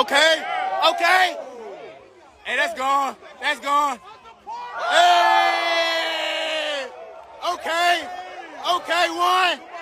Okay. Okay. Hey, that's gone. That's gone. Hey. Okay. Okay, one.